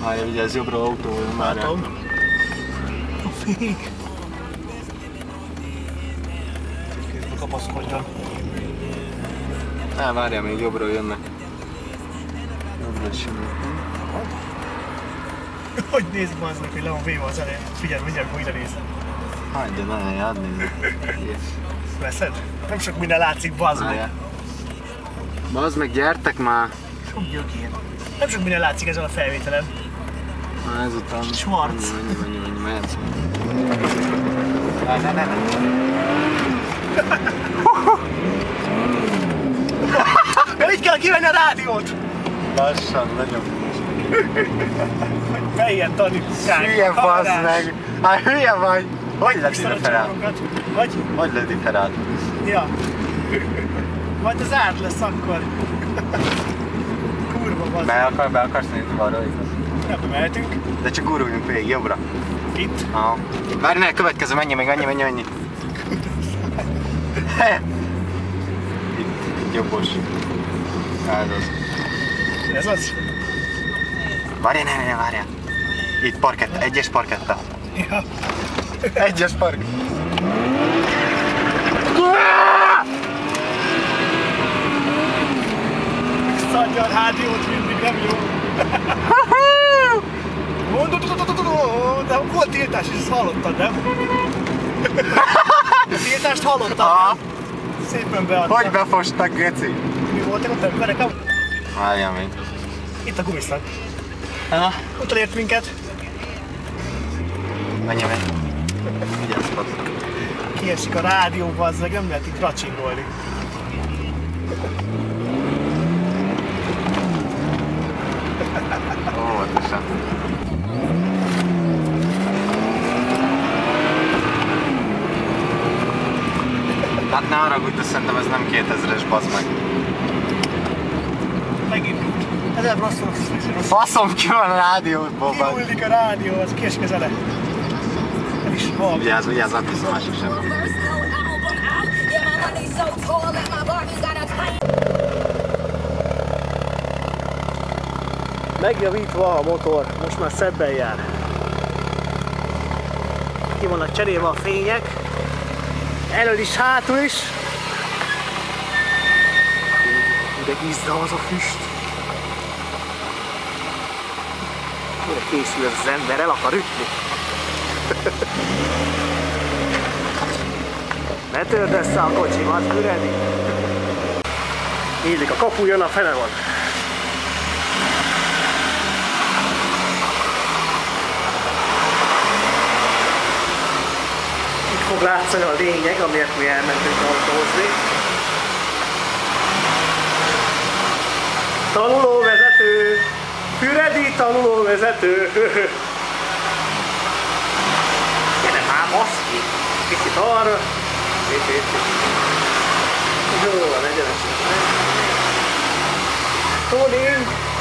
Várjál, vigyázz jobbra autó, már. Látom. A fény. Kézbe kapaszkodjon. Á, várjál, még jobbra jönnek. Jobbra is jönnek. Hogy néz az meg, hogy le van véve az elején. Figyelj, mindjárt ide nézem. Hagyja, ne, hadd nézzük. Veszed? Nem sok minden látszik, bazd meg. Bazd meg, gyertek már! Tudjuk én. Nem sok minden látszik ezen a felvételen. Na ezután... Schwarz. Mennyi, mennyi, mennyi, mehetsz. Ne, ne, ne, ne. Ja, így kell kivenni a rádiót! Lassan, nagyon. Hogy beilyen tanítság. Hülye bazd meg! Hát hülye vagy! Hogy lett ide feláll? Vagy? Hogy lett ide feláll? Ja. Majd az át lesz akkor. Be, akar, be akarsz nézni balra igaz? Ebbe mehetünk. De csak guruljunk végig, jobbra. Itt. Aha. Várj, ne, következő, mennyi még, annyi, mennyi, annyi. Itt, jobbos. Ez az. Ez az. Várj, ne, ne, ne, várjál. Itt parketta, egyes parketta. Ja. Egyes park. Szadja a rádiót mindig, nem jó. De volt tiltás, és ezt hallottad, nem? A tiltást hallottad, Aha. Szépen beadta. Hogy befostak, geci? Mi voltak ott emberek? Várjál még. Itt a gumiszlag. Ha? Utolért minket. Menj meg. Vigyázz. Kiesik a rádió, bazzeg, nem lehet itt racsingolni. Óvatosan. Hát ne haragudj, de szerintem ez nem 2000-es, bazd meg. Megint. Ez nem rossz, rossz, rossz. Faszom ki van a rádiótból, bazd. Kiullik a rádió, az kiesik az ele. El is van. Vigyázz, vigyázz, azt hiszem másik sem. Megjavítva a motor, most már szebben jár. Ki vannak cserélve a fények. Elől is, hátul is. De izza az a füst. Mire készül ez az ember, el akar ütni. Ne törd össze a kocsimat, Füredi! Nyílik a kapu, jön a fene van. Fog látszani a lényeg, amiért mi elmentünk autózni. Tanulóvezető! Füredi tanulóvezető! Gyere már, baszki! Kicsit arra. Jó van. Tony!